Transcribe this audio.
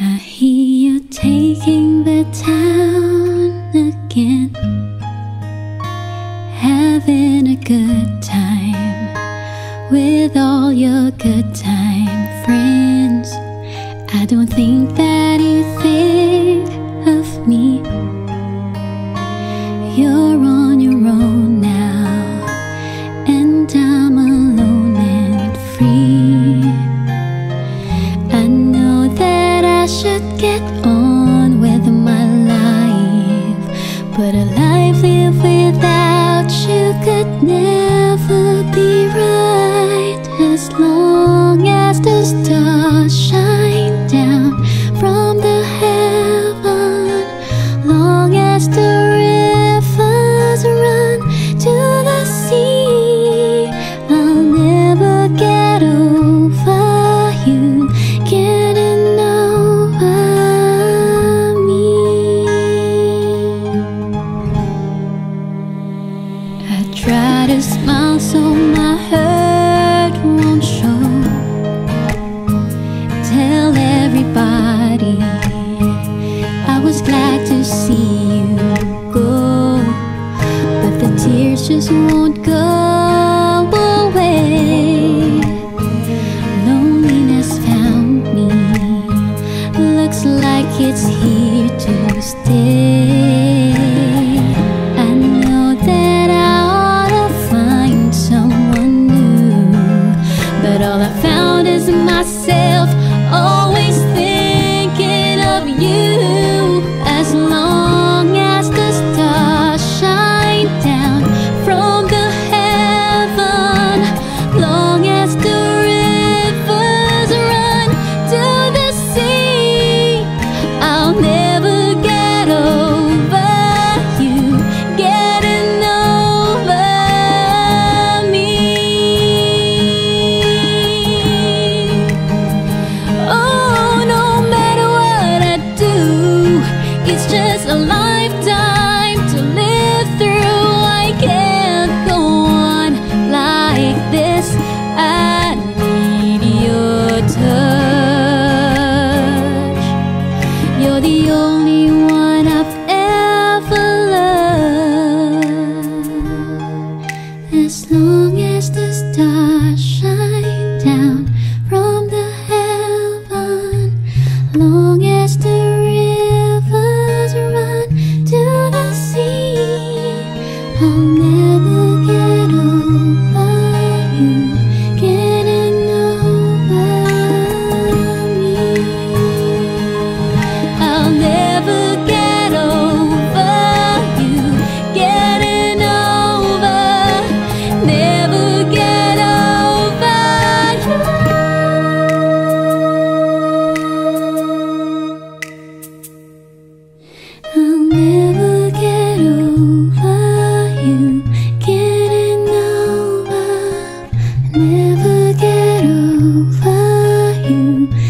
I hear you taking the town again. Having a good time With all your good time friends. I don't think that you think of me. You're But a life lived without you could never be right. As long as the stars things won't go away Loneliness found me. Looks like it's here to stay. a lifetime. you.